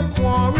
a quarrel.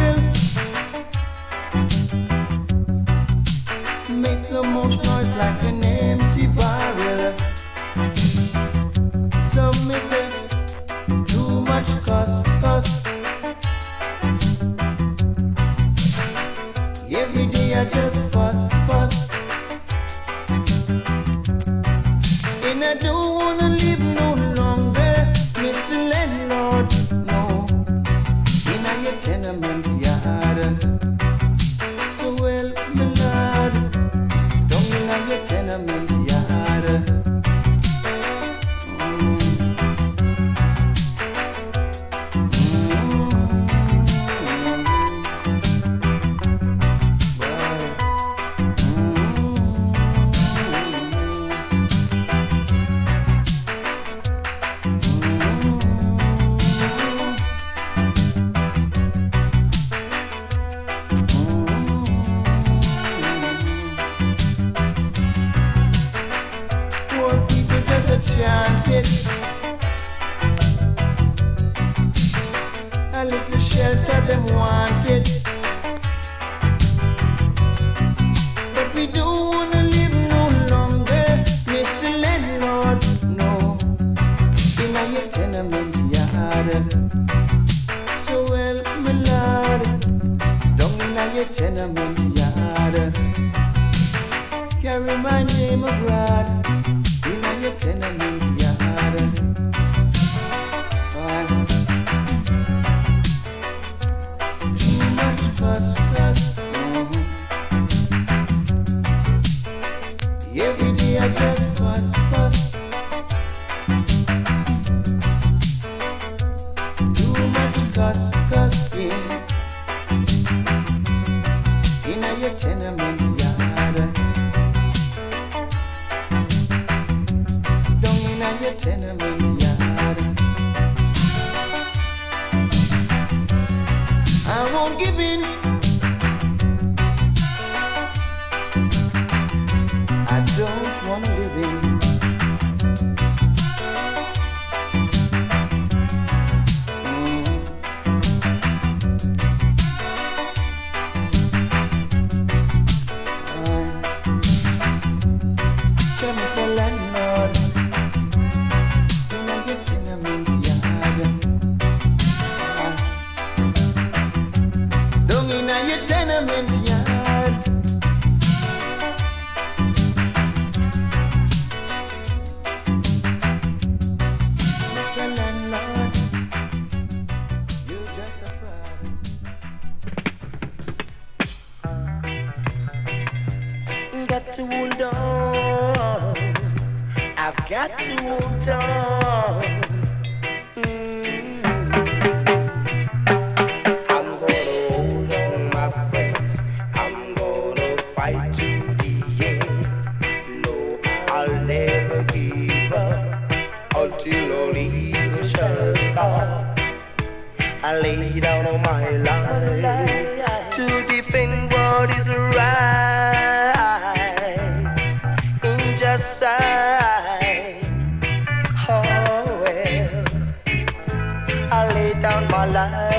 Down my life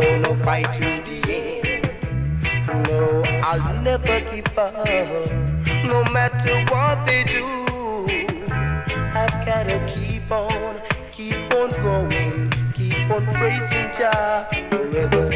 gonna fight to the end. No, I'll never give up, no matter what they do. I've gotta keep on, keep on going, keep on praising Jah forever.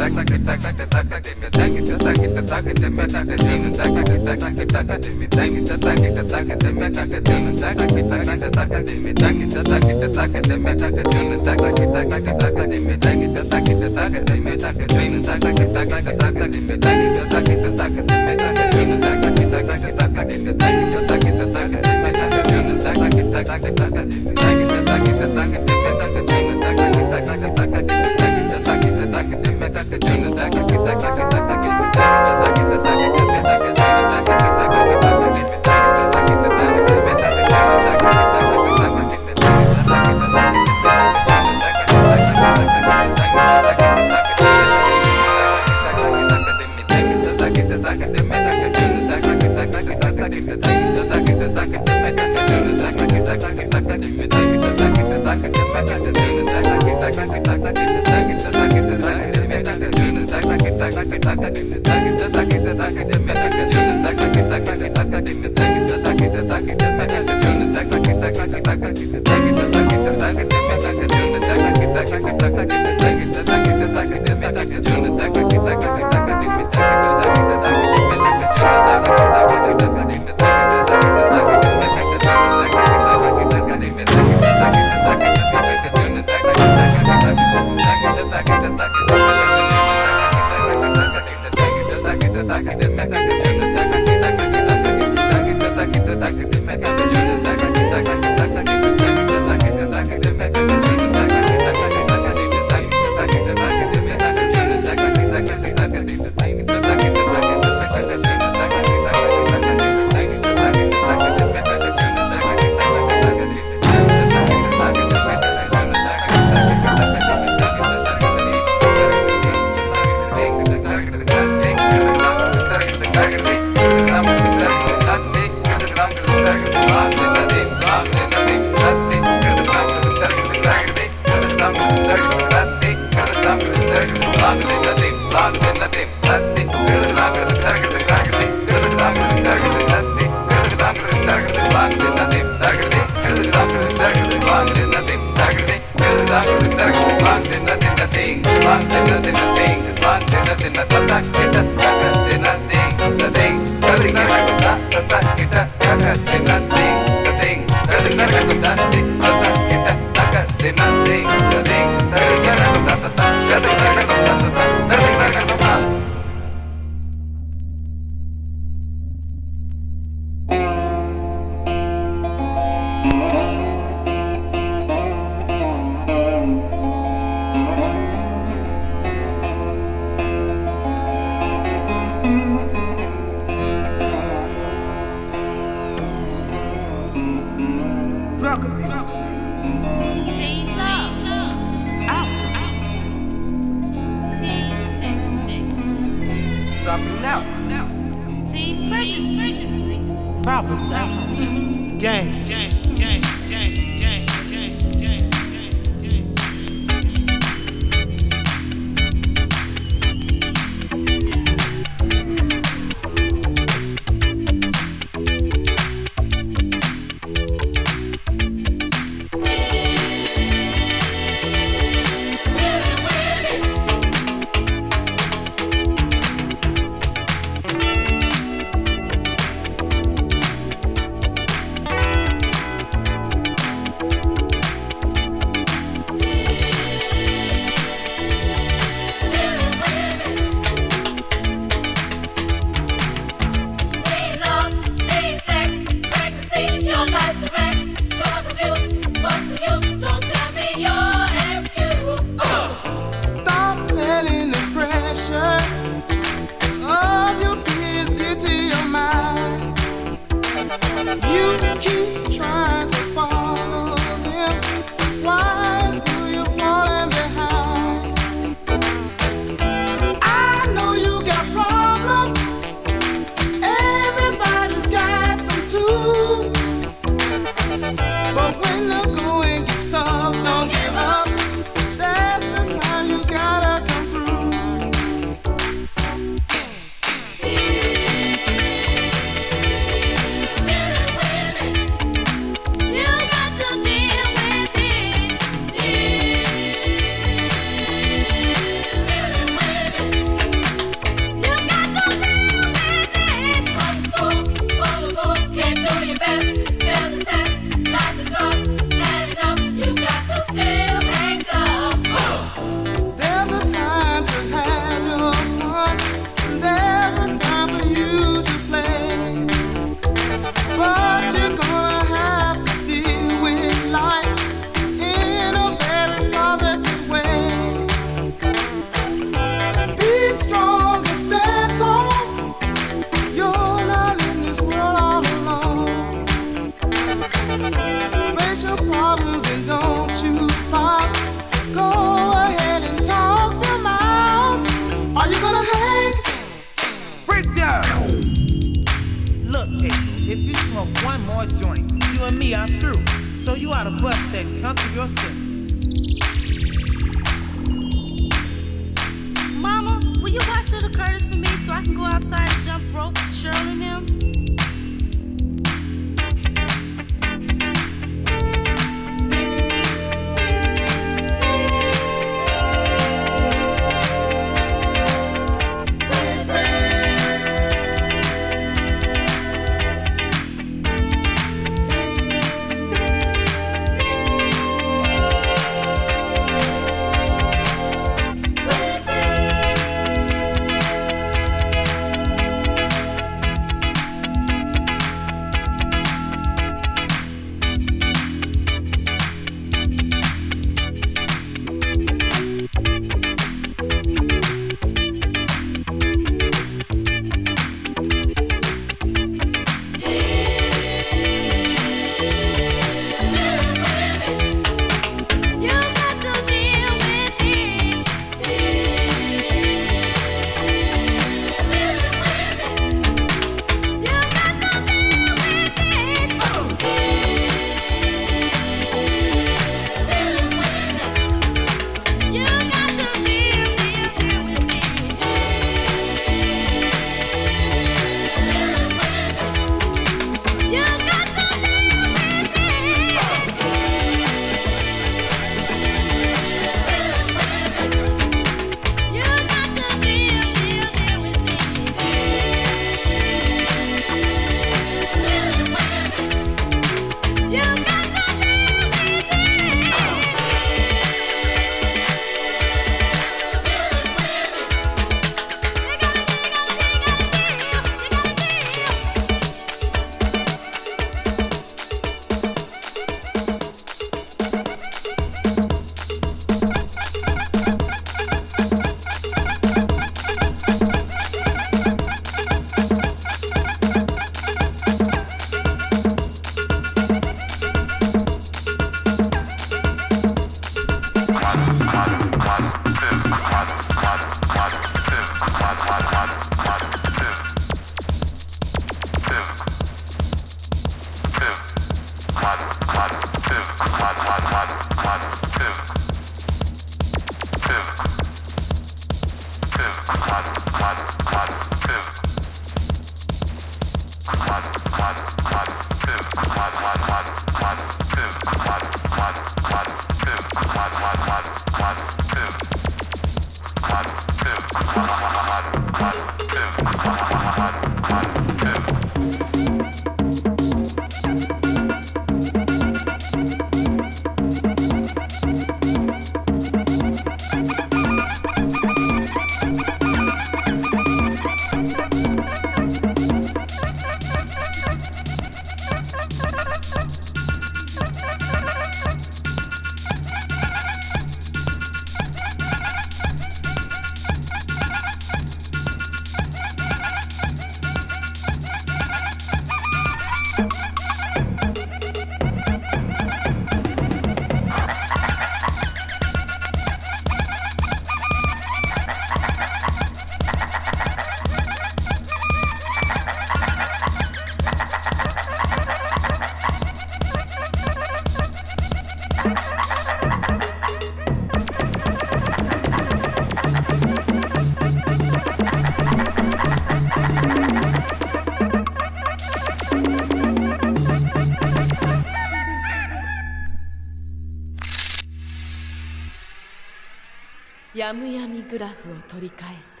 やむやみグラフを取り返せ。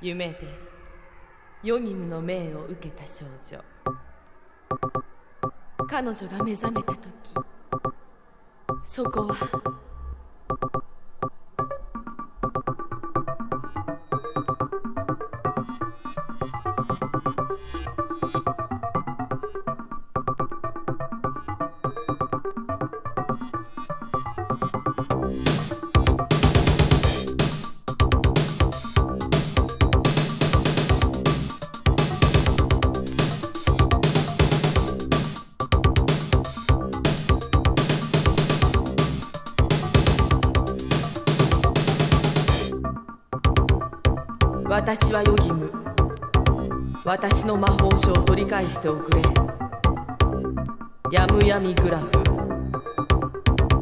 夢でヨギムの命を受けた少女。彼女が目覚めた時そこは私はヨギム私の魔法書を取り返しておくれ。やむやみグラフ。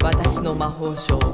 私の魔法書を